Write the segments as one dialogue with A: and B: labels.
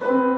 A: Good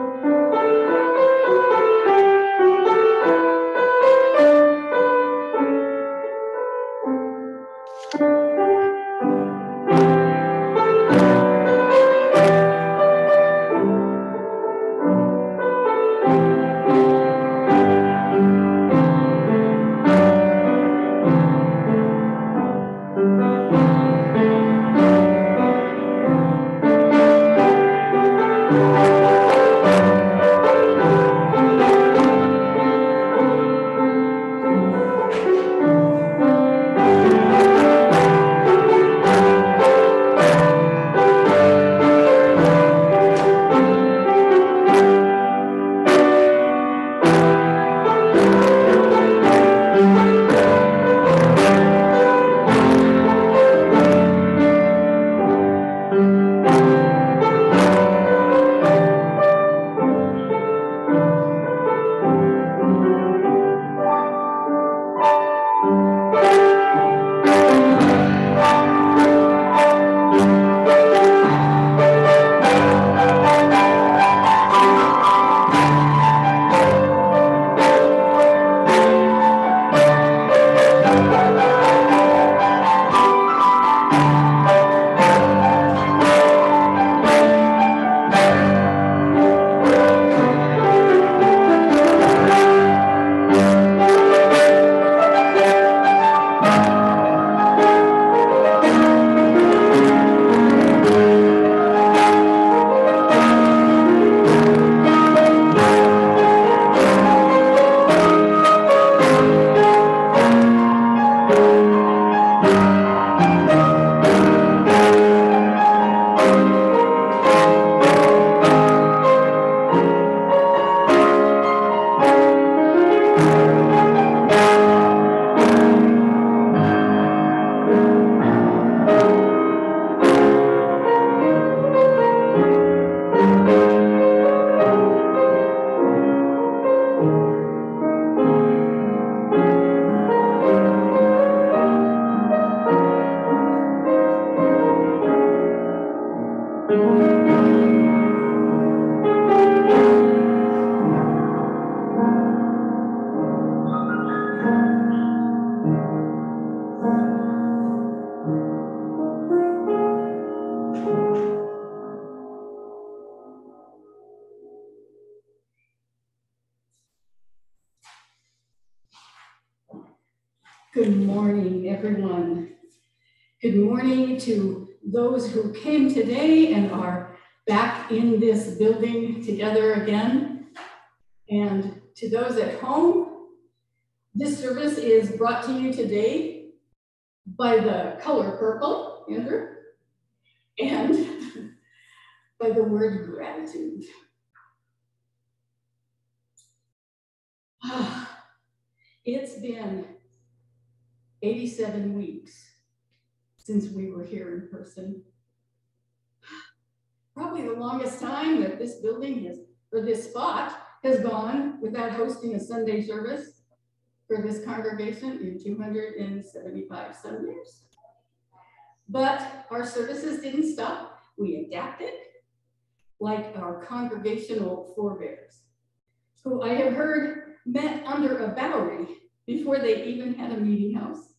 A: to those who came today and are back in this building together again. And to those at home, this service is brought to you today by the color purple, Andrew, and by the word gratitude. Ah, it's been 87 weeks since we were here in person. Probably the longest time that this building has, or this spot has gone without hosting a Sunday service for this congregation in 275 Sundays. But our services didn't stop. We adapted like our congregational forebears, who I have heard met under a Bowery before they even had a meeting house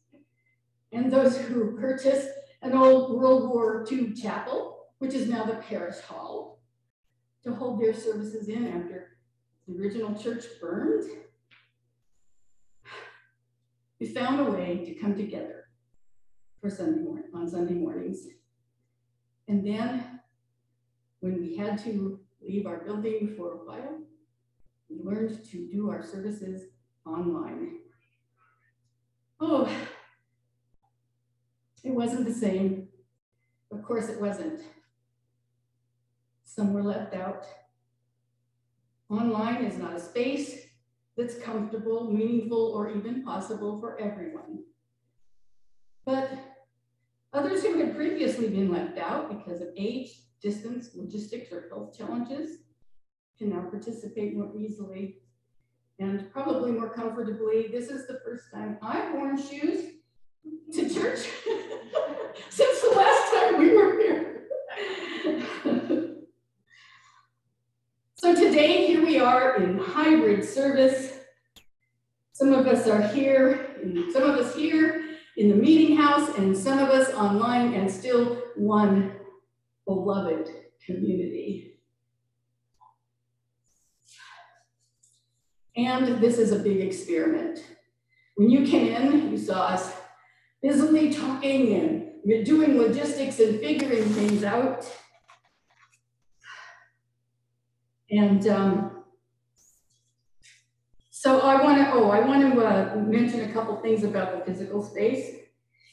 A: and those who purchased an old World War II chapel, which is now the parish hall, to hold their services in after the original church burned. We found a way to come together for Sunday morning, on Sunday mornings. And then when we had to leave our building for a while, we learned to do our services online. Oh, it wasn't the same. Of course, it wasn't. Some were left out. Online is not a space that's comfortable, meaningful, or even possible for everyone. But others who had previously been left out because of age, distance, logistics, or health challenges can now participate more easily and probably more comfortably. This is the first time I've worn shoes to church since the last time we were here. So today, here we are in hybrid service. Some of us are here, some of us here in the meeting house, and some of us online, and still one beloved community. And this is a big experiment. When you came in, you saw us busily talking and doing logistics and figuring things out. And um, so I want to, oh, I want to uh, mention a couple things about the physical space.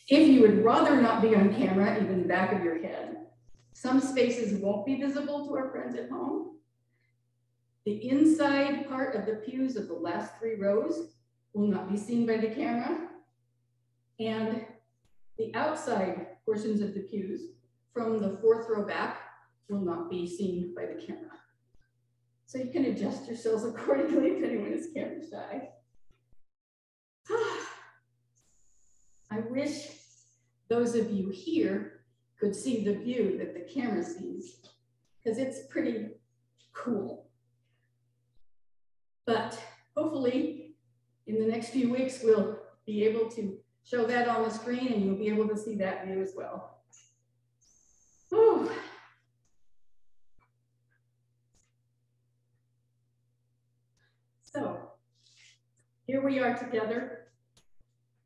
A: If you would rather not be on camera, even the back of your head, some spaces won't be visible to our friends at home. The inside part of the pews of the last three rows will not be seen by the camera. And the outside portions of the pews from the fourth row back will not be seen by the camera. So you can adjust yourselves accordingly if anyone is camera shy. I wish those of you here could see the view that the camera sees, because it's pretty cool. But hopefully in the next few weeks, we'll be able to show that on the screen and you'll be able to see that view as well. Whew. So here we are together,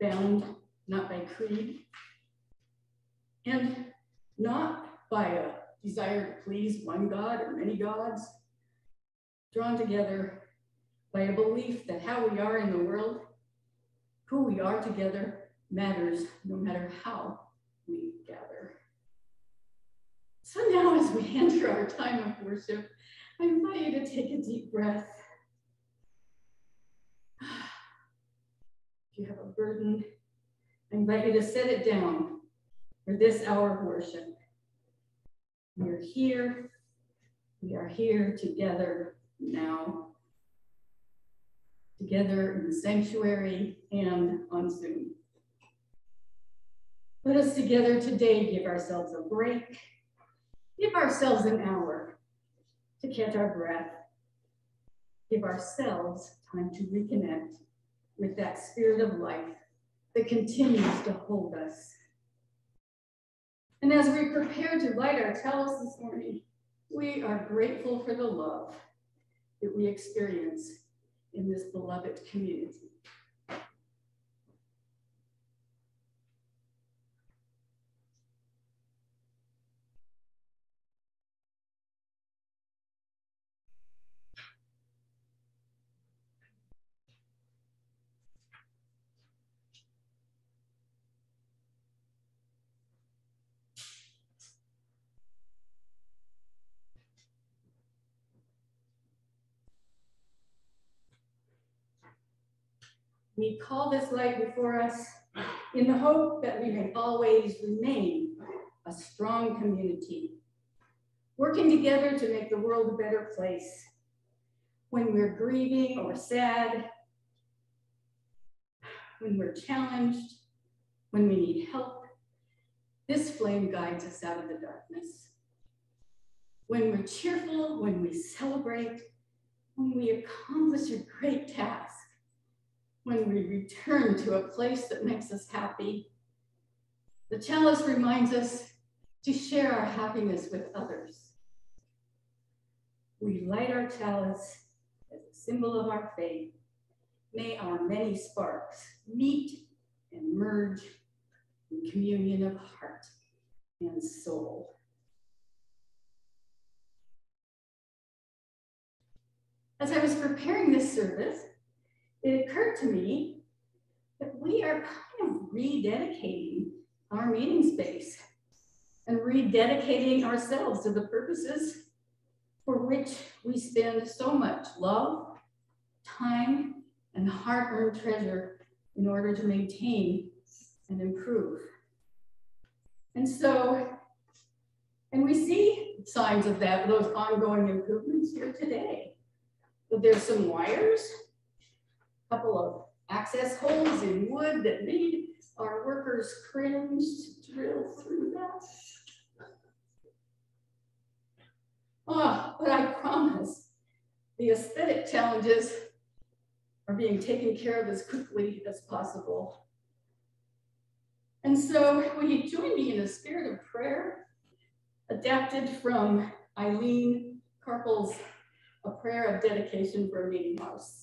A: bound not by creed and not by a desire to please one God or many gods, drawn together by a belief that how we are in the world, who we are together, matters no matter how we gather. So now, as we enter our time of worship, I invite you to take a deep breath If you have a burden, I invite you to set it down for this hour of worship. We are here. We are here together now, together in the sanctuary and on Zoom. Let us together today give ourselves a break, give ourselves an hour to catch our breath, give ourselves time to reconnect with that spirit of life that continues to hold us. And as we prepare to light our chalice this morning, we are grateful for the love that we experience in this beloved community. We call this light before us in the hope that we may always remain a strong community, working together to make the world a better place. When we're grieving or sad, when we're challenged, when we need help, this flame guides us out of the darkness. When we're cheerful, when we celebrate, when we accomplish a great task, when we return to a place that makes us happy. The chalice reminds us to share our happiness with others. We light our chalice as a symbol of our faith. May our many sparks meet and merge in communion of heart and soul. As I was preparing this service, it occurred to me that we are kind of rededicating our meeting space and rededicating ourselves to the purposes for which we spend so much love, time, and hard-earned treasure in order to maintain and improve. And so, and we see signs of that, those ongoing improvements here today. But there's some wires couple of access holes in wood that made our workers cringe to drill through that. Oh, but I promise the aesthetic challenges are being taken care of as quickly as possible. And so will you join me in a spirit of prayer adapted from Eileen Carpel's A Prayer of Dedication for a Meeting House.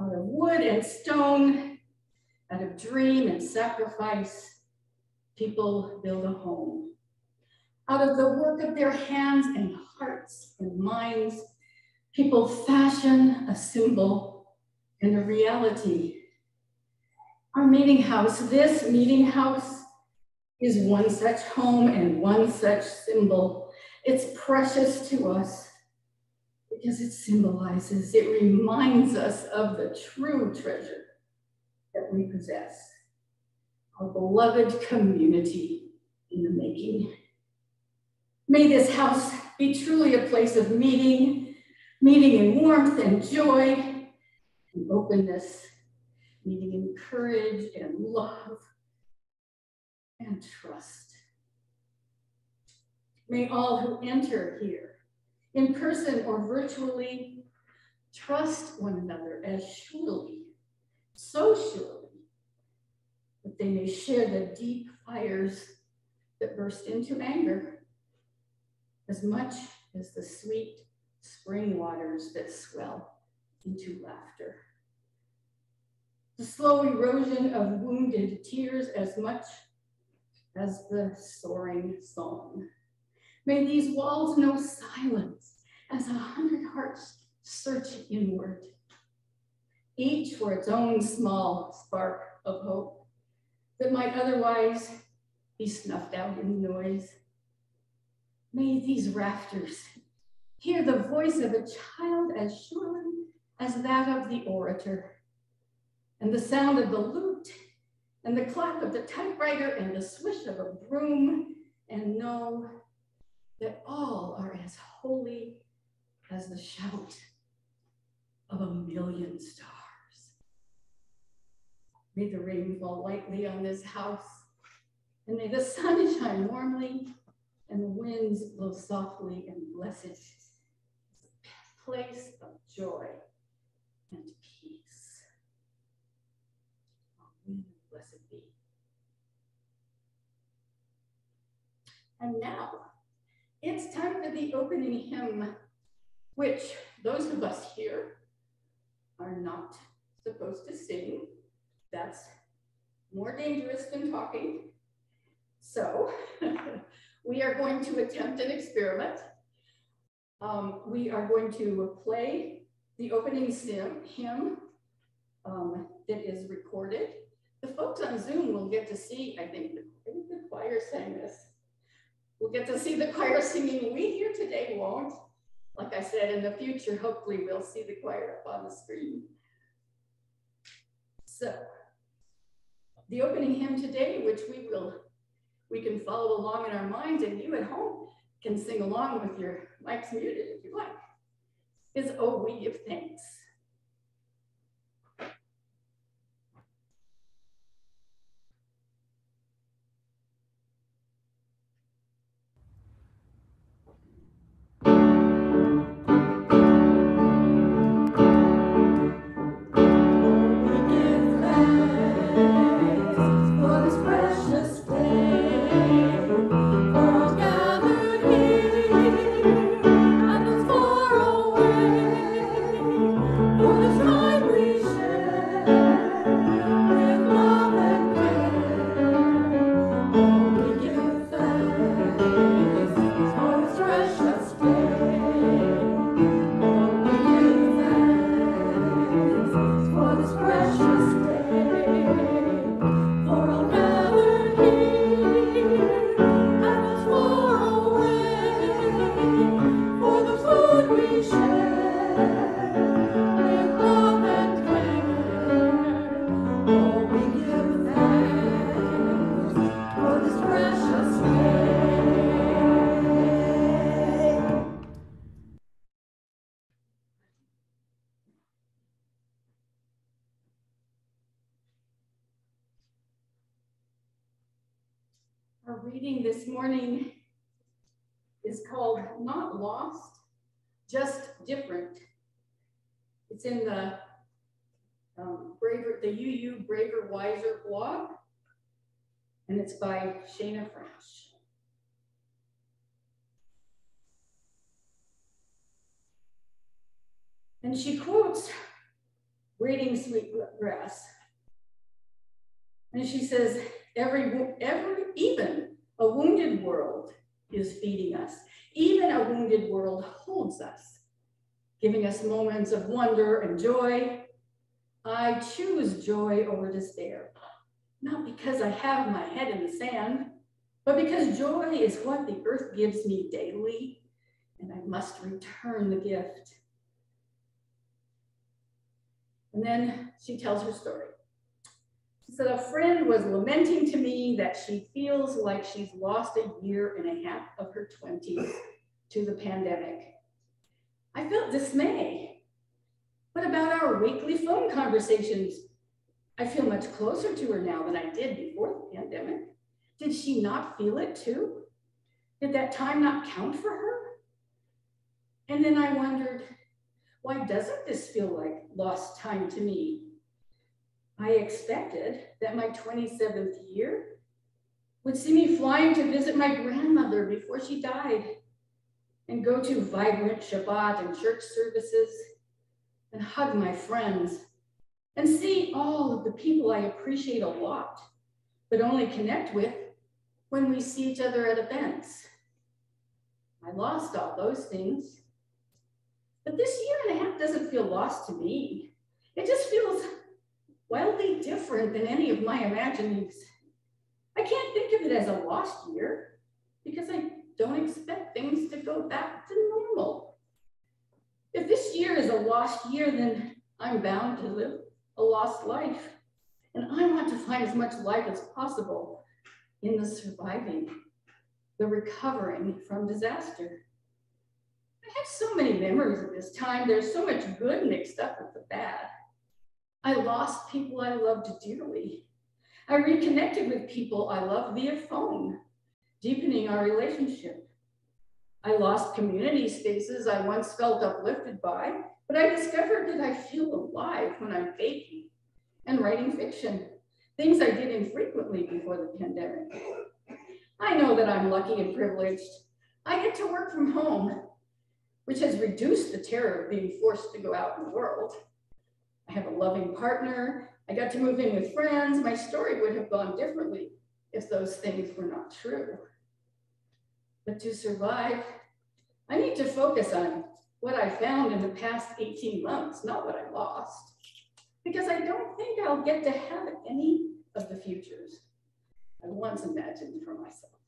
A: Out of wood and stone, out of dream and sacrifice, people build a home. Out of the work of their hands and hearts and minds, people fashion a symbol and a reality. Our meeting house, this meeting house, is one such home and one such symbol. It's precious to us because it symbolizes, it reminds us of the true treasure that we possess our beloved community in the making. May this house be truly a place of meeting, meeting in warmth and joy and openness, meeting in courage and love and trust. May all who enter here, in person or virtually, trust one another as surely, so surely, that they may share the deep fires that burst into anger as much as the sweet spring waters that swell into laughter. The slow erosion of wounded tears as much as the soaring song. May these walls know silence as a hundred hearts search inward, each for its own small spark of hope that might otherwise be snuffed out in noise. May these rafters hear the voice of a child as surely as that of the orator, and the sound of the lute, and the clap of the typewriter, and the swish of a broom, and know that all are as holy as the shout of a million stars. May the rain fall lightly on this house, and may the sun shine warmly, and the winds blow softly and blessed. It's a place of joy and peace. Amen. Blessed be. And now, it's time for the opening hymn, which those of us here are not supposed to sing that's more dangerous than talking. So we are going to attempt an experiment. Um, we are going to play the opening sim, hymn um, that is recorded. The folks on Zoom will get to see, I think, the, I think the choir sang this. We'll get to see the choir singing. We here today won't. Like I said, in the future, hopefully we'll see the choir up on the screen. So the opening hymn today, which we will, we can follow along in our minds and you at home can sing along with your mics muted if you like, is Oh, We Give Thanks. A wounded world is feeding us. Even a wounded world holds us, giving us moments of wonder and joy. I choose joy over despair, not because I have my head in the sand, but because joy is what the earth gives me daily, and I must return the gift. And then she tells her story. Said, a friend was lamenting to me that she feels like she's lost a year and a half of her 20s to the pandemic. I felt dismay. What about our weekly phone conversations? I feel much closer to her now than I did before the pandemic. Did she not feel it too? Did that time not count for her? And then I wondered, why doesn't this feel like lost time to me? I expected that my 27th year would see me flying to visit my grandmother before she died and go to vibrant Shabbat and church services and hug my friends and see all of the people I appreciate a lot, but only connect with when we see each other at events. I lost all those things but this year and a half doesn't feel lost to me. It just feels wildly different than any of my imaginings. I can't think of it as a lost year because I don't expect things to go back to normal. If this year is a lost year, then I'm bound to live a lost life. And I want to find as much life as possible in the surviving, the recovering from disaster. I have so many memories of this time. There's so much good mixed up with the bad. I lost people I loved dearly. I reconnected with people I love via phone, deepening our relationship. I lost community spaces I once felt uplifted by, but I discovered that I feel alive when I'm baking and writing fiction, things I did infrequently before the pandemic. I know that I'm lucky and privileged. I get to work from home which has reduced the terror of being forced to go out in the world. I have a loving partner. I got to move in with friends. My story would have gone differently if those things were not true. But to survive, I need to focus on what I found in the past 18 months, not what I lost, because I don't think I'll get to have any of the futures I once imagined for myself.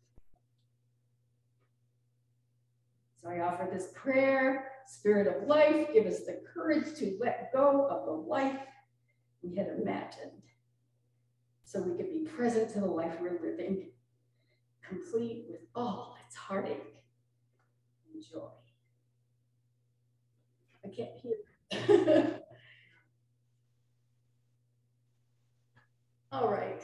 A: So I offer this prayer, Spirit of life, give us the courage to let go of the life we had imagined so we could be present to the life we're living, complete with all its heartache and joy. I can't hear. all right.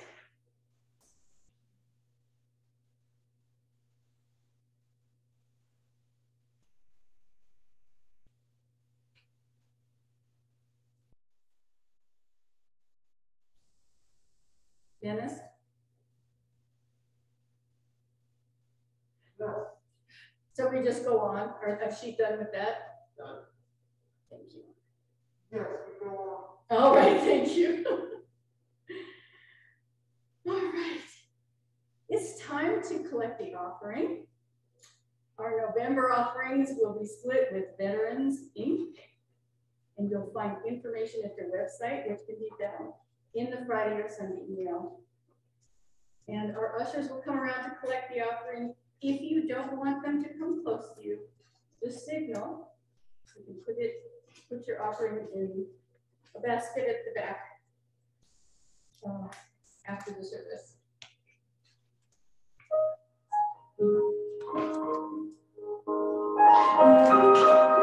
A: Dennis?
B: No.
A: So we just go on, or is she done with that?
B: Done.
A: Thank you.
B: Yes, we go on.
A: All right, thank you. All right, it's time to collect the offering. Our November offerings will be split with Veterans Inc. And you'll find information at their website, which can be found in the Friday or Sunday email. And our ushers will come around to collect the offering. If you don't want them to come close to you, just signal. You can put it, put your offering in a basket at the back uh, after the service. Thank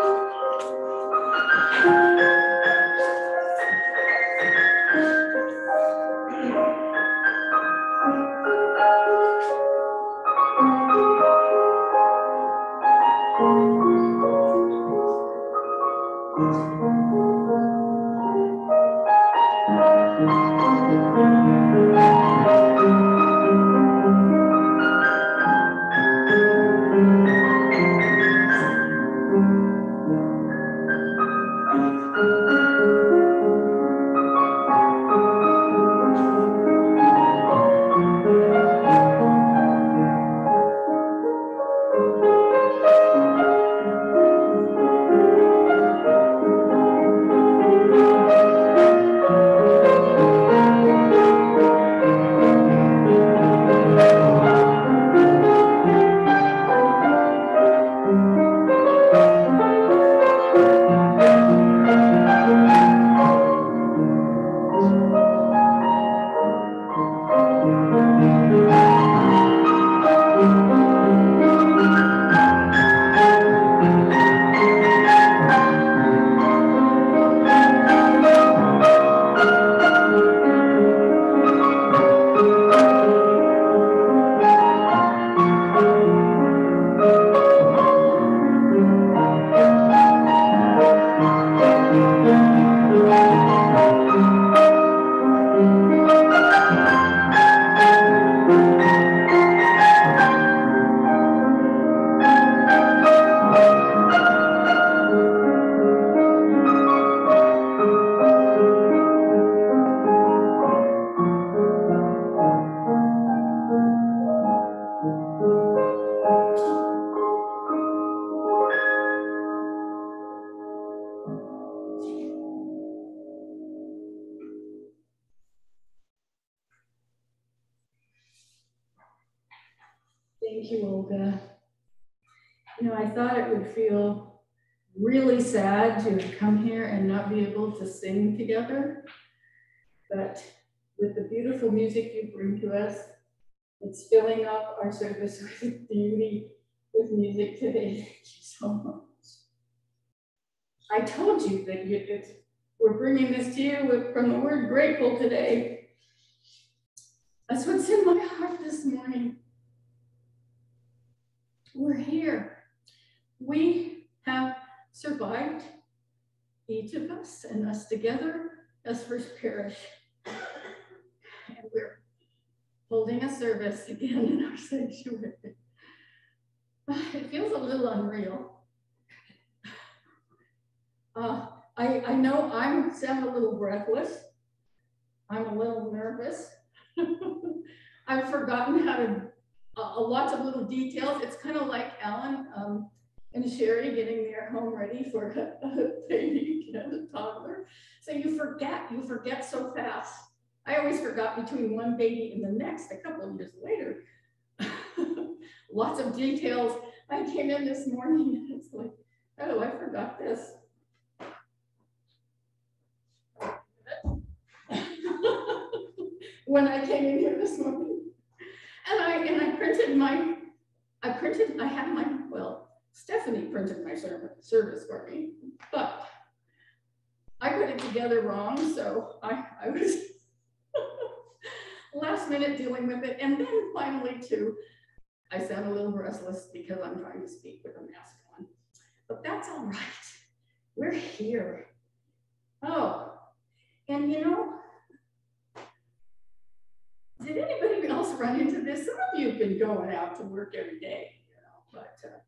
A: thought it would feel really sad to come here and not be able to sing together. But with the beautiful music you bring to us, it's filling up our service with beauty, with music today. Thank you so much. I told you that you, we're bringing this to you with, from the word grateful today. That's what's in my heart this morning. We're here. We have survived, each of us and us together as First Parish. And we're holding a service again in our sanctuary. It feels a little unreal. Uh, I, I know I'm sound a little breathless. I'm a little nervous. I've forgotten how to, uh, lots of little details. It's kind of like Alan um, and Sherry getting their home ready for a, baby and a toddler. So you forget, you forget so fast. I always forgot between one baby and the next a couple of years later. Lots of details. I came in this morning, and it's like, oh, I forgot this. when I came in here this morning. And I and I printed my, I printed, I had my, Stephanie printed my service for me, but I put it together wrong, so I, I was last minute dealing with it. And then finally too, I sound a little restless because I'm trying to speak with a mask on, but that's all right. We're here. Oh, and you know, did anybody else run into this? Some of you have been going out to work every day, you know, but uh,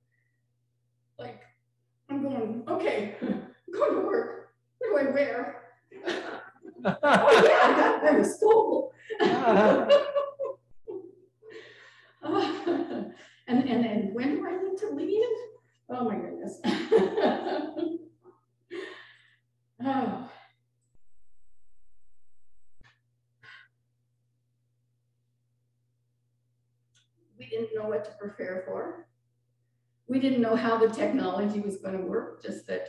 A: like, I'm going, okay, I'm going to work. What do I wear? oh yeah, I got a stole. and, and and when do I need to leave? Oh my goodness. oh. We didn't know what to prepare for. We didn't know how the technology was going to work, just that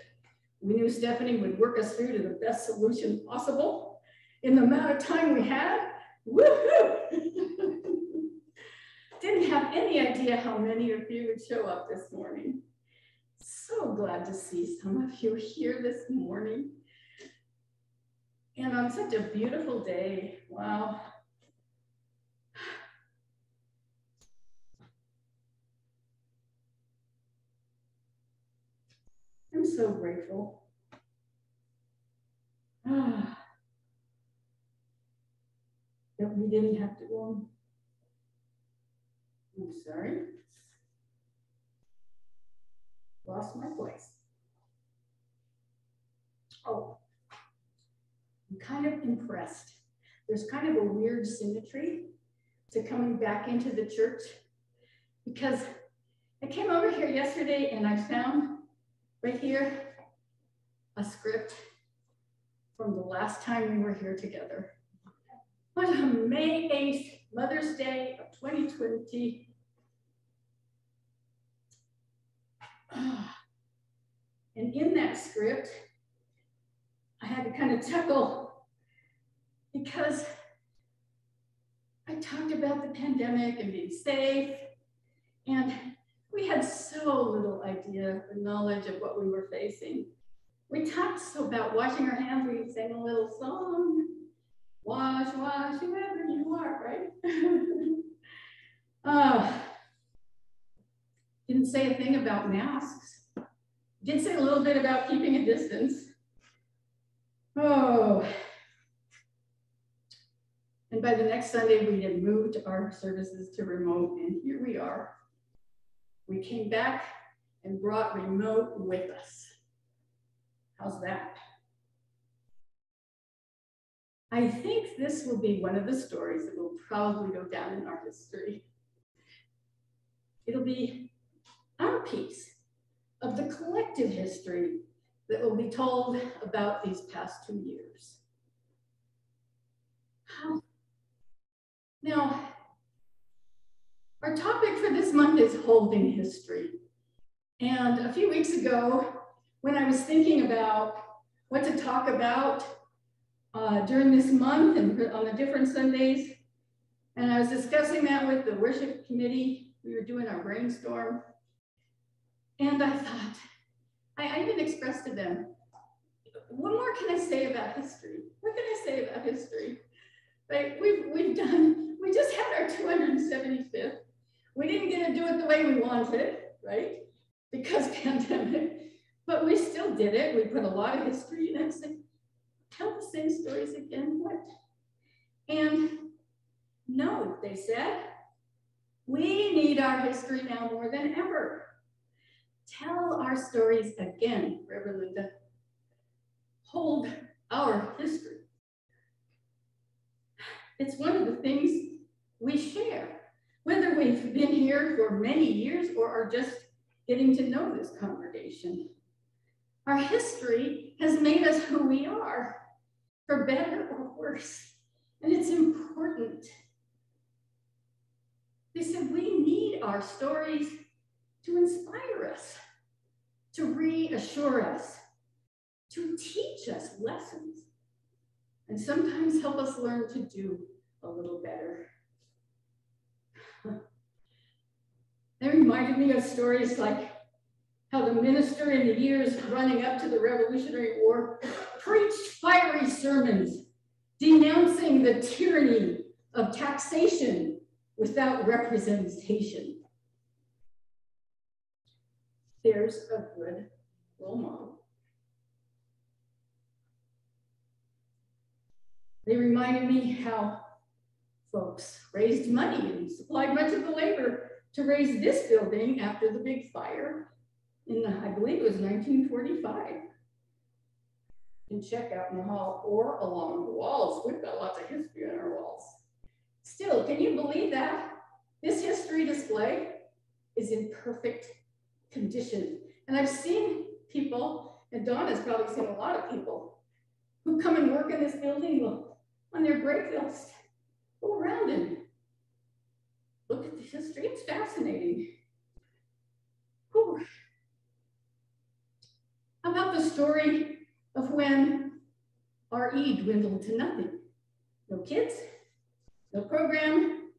A: we knew Stephanie would work us through to the best solution possible in the amount of time we had. Woohoo! Didn't have any idea how many of you would show up this morning. So glad to see some of you here this morning. And on such a beautiful day. Wow. I'm so grateful. that we didn't have to go. I'm sorry. Lost my place. Oh, I'm kind of impressed. There's kind of a weird symmetry to coming back into the church because I came over here yesterday and I found right here a script from the last time we were here together. On May 8th, Mother's Day of 2020. And in that script, I had to kind of chuckle because I talked about the pandemic and being safe. And had so little idea or knowledge of what we were facing. We talked so about washing our hands, we sang a little song. Wash, wash, whoever you are, right? uh, didn't say a thing about masks. Did say a little bit about keeping a distance. Oh. And by the next Sunday, we had moved our services to remote, and here we are. We came back and brought remote with us. How's that? I think this will be one of the stories that will probably go down in our history. It'll be our piece of the collective history that will be told about these past two years. How? Now, Our topic for this month is holding history. And a few weeks ago, when I was thinking about what to talk about uh, during this month and on the different Sundays, and I was discussing that with the worship committee, we were doing our brainstorm. And I thought, I, I even expressed to them, what more can I say about history? What can I say about history? Like we've, we've done, we just had our 275th. We didn't get to do it the way we wanted, right? Because pandemic, but we still did it. We put a lot of history in it. So tell the same stories again, what? And no, they said, we need our history now more than ever. Tell our stories again, Reverend Lynda. Hold our history. It's one of the things we share, whether we've been here for many years or are just getting to know this congregation. Our history has made us who we are, for better or worse, and it's important. They said we need our stories to inspire us, to reassure us, to teach us lessons, and sometimes help us learn to do a little better. They reminded me of stories like how the minister in the years running up to the Revolutionary War preached fiery sermons denouncing the tyranny of taxation without representation. There's a good role model. They reminded me how folks raised money and supplied much of the labor to raise this building after the big fire in the, I believe it was 1945. And check out in the hall or along the walls. We've got lots of history on our walls. Still, can you believe that? This history display is in perfect condition. And I've seen people, and Donna's probably seen a lot of people, who come and work in this building on their break, they'll go around and history. It's fascinating. Whew. How about the story of when RE dwindled to nothing? No kids, no program.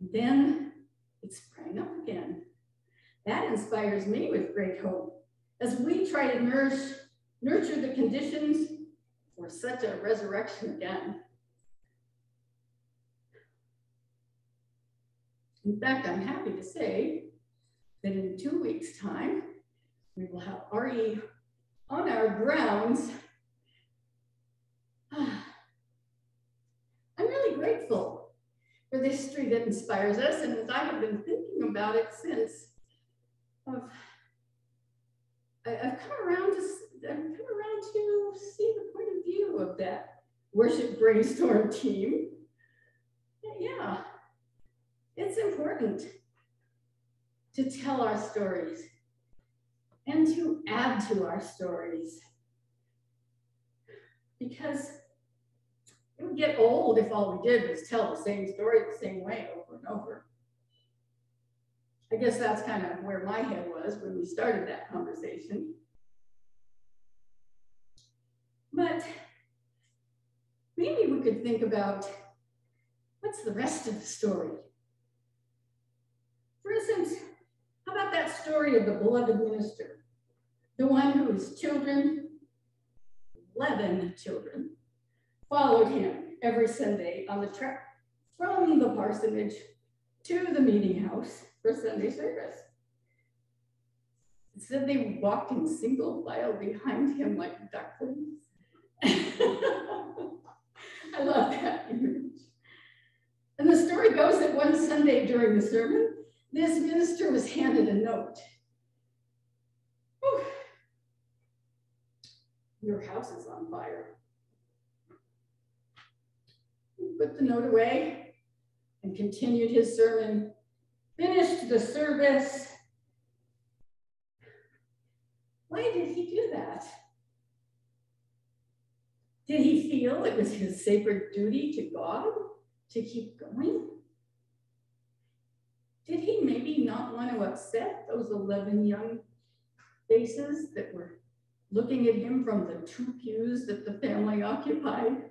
A: Then it sprang up again. That inspires me with great hope as we try to nourish, nurture the conditions for such a resurrection again. In fact, I'm happy to say that in two weeks' time, we will have RE on our grounds. I'm really grateful for the history that inspires us, and as I have been thinking about it since, I've, I've come around to I've come around to see the point of view of that worship brainstorm team. Yeah, it's important to tell our stories and to add to our stories. Because it would get old if all we did was tell the same story the same way over and over. I guess that's kind of where my head was when we started that conversation. But maybe we could think about what's the rest of the story? Instance, how about that story of the beloved minister, the one whose children, 11 children, followed him every Sunday on the trek from the parsonage to the meeting house for Sunday service. Said they walked in single file behind him like ducklings. I love that image. And the story goes that one Sunday during the sermon, this minister was handed a note. Whew. Your house is on fire. He put the note away and continued his sermon, finished the service. Why did he do that? Did he feel it was his sacred duty to God to keep going? Maybe not want to upset those 11 young faces that were looking at him from the two pews that the family occupied,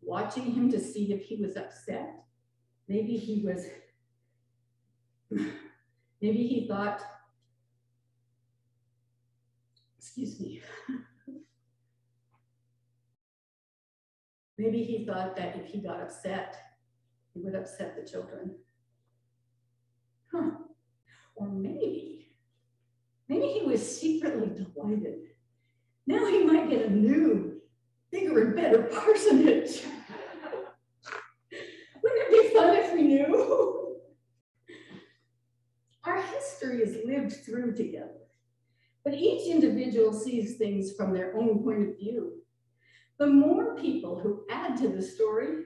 A: watching him to see if he was upset. Maybe he was, maybe he thought, excuse me. Maybe he thought that if he got upset, it would upset the children. Huh. Or maybe, maybe he was secretly delighted. Now he might get a new, bigger and better parsonage. Wouldn't it be fun if we knew? Our history is lived through together, but each individual sees things from their own point of view. The more people who add to the story,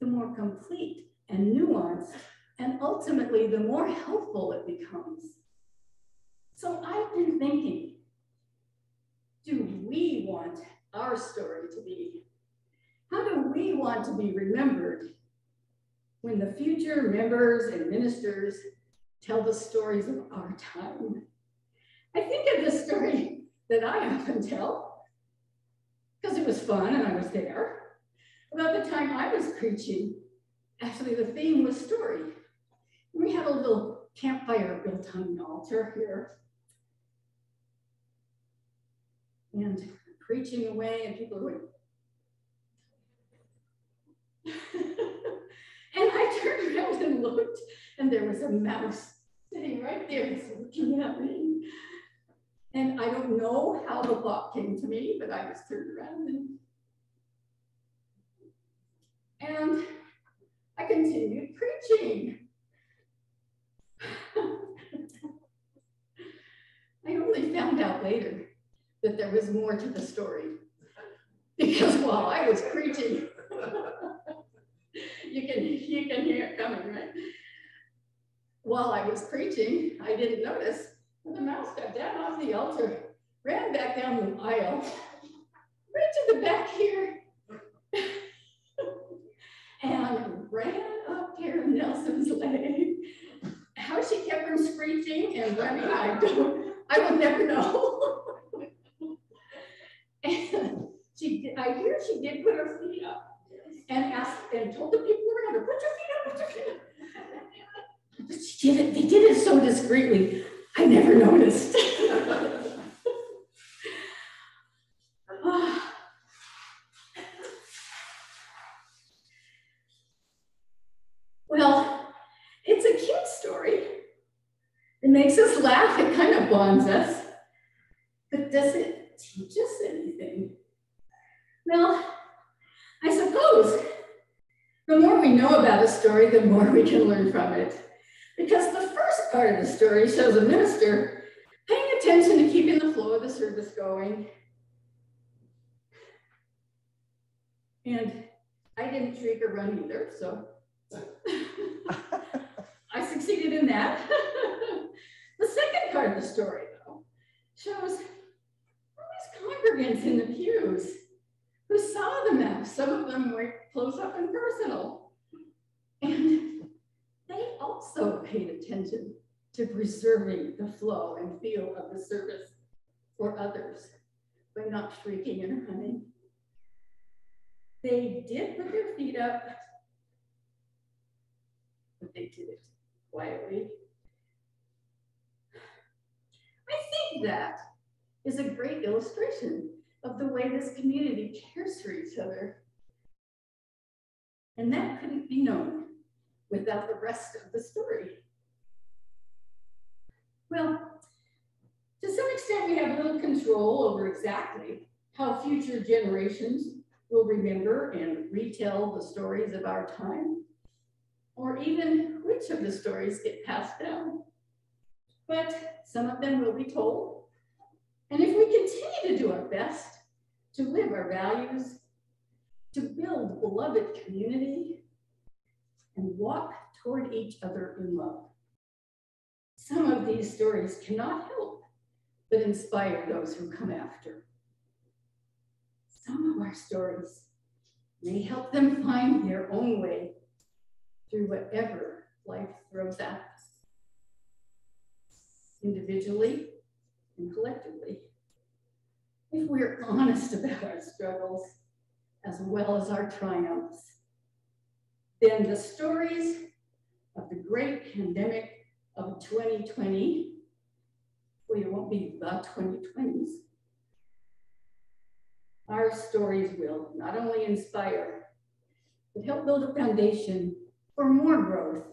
A: the more complete and nuanced, and ultimately the more helpful it becomes. So I've been thinking, do we want our story to be? How do we want to be remembered when the future members and ministers tell the stories of our time? I think of the story that I often tell, because it was fun and I was there. About the time I was preaching, actually the theme was story. We had a little campfire built on the altar here. And preaching away and people were and I turned around and looked and there was a mouse sitting right there looking at me. And I don't know how the thought came to me, but I just turned around and and I continued preaching. I only found out later that there was more to the story. Because while I was preaching, you can, you can hear it coming, right? While I was preaching, I didn't notice the mouse got down off the altar, ran back down the aisle, right to the back here, and ran up Karen Nelson's leg. How she kept from screeching and running, I don't, I will never know. and she, I hear she did put her feet up and asked and told the people around her, put your feet up, put your feet up. But she did it, they did it so discreetly. I never noticed. well, it's a cute story. It makes us laugh, it kind us. But does it teach us anything? Well, I suppose the more we know about a story, the more we can learn from it. Because the first part of the story shows a minister paying attention to keeping the flow of the service going. And I didn't shriek or run either, so I succeeded in that. the second part of the story, though, shows all these congregants in the pews who saw the map. Some of them were close up and personal. And they also paid attention to preserving the flow and feel of the service for others by not shrieking and running. They did put their feet up, but they did it quietly. I that is a great illustration of the way this community cares for each other. And that couldn't be known without the rest of the story. Well, to some extent, we have little control over exactly how future generations will remember and retell the stories of our time, or even which of the stories get passed down. But some of them will be told. And if we continue to do our best to live our values, to build beloved community, and walk toward each other in love. Some of these stories cannot help but inspire those who come after. Some of our stories may help them find their own way through whatever life throws at us. Individually and collectively. If we're honest about our struggles as well as our triumphs, then the stories of the great pandemic of 2020, well, it won't be the 2020s. Our stories will not only inspire, but help build a foundation for more growth,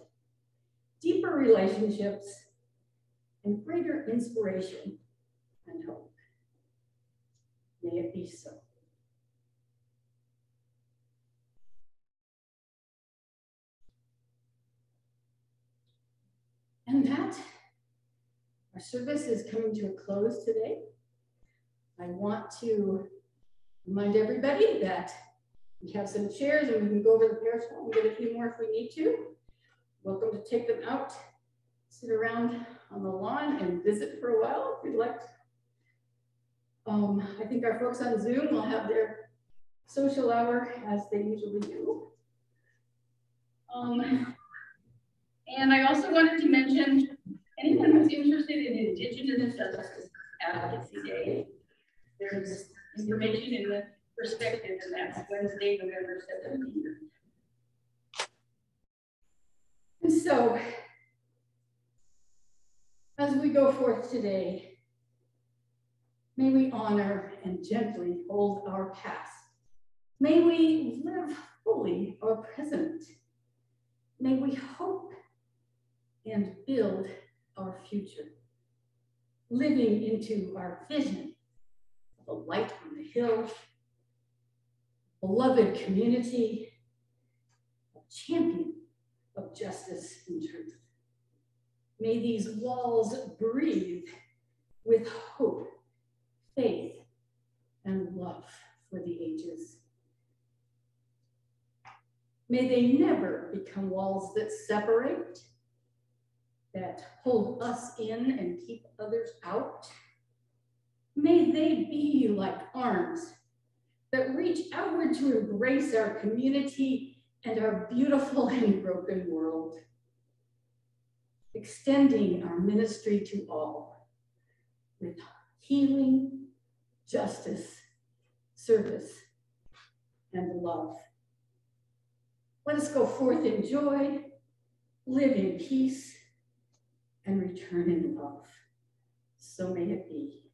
A: deeper relationships, and greater inspiration and hope. May it be so. And that, our service is coming to a close today. I want to remind everybody that we have some chairs and we can go over the parish hall and get a few more if we need to. Welcome to take them out, sit around on the lawn and visit for a while if you'd like. Um, I think our folks on Zoom will have their social hour as they usually do. Um,
C: And I also wanted to mention, anyone who's interested in Indigenous Justice Advocacy Day, there's information in the perspective, and that's Wednesday, November seventeenth.
A: And so, as we go forth today, may we honor and gently hold our past. May we live fully our present. May we hope and build our future, living into our vision of a light on the hill, beloved community, a champion of justice and truth. May these walls breathe with hope, faith, and love for the ages. May they never become walls that separate, that hold us in and keep others out. May they be like arms that reach outward to embrace our community and our beautiful and broken world, extending our ministry to all with healing, justice, service, and love. Let us go forth in joy, live in peace, and return in love. So may it be.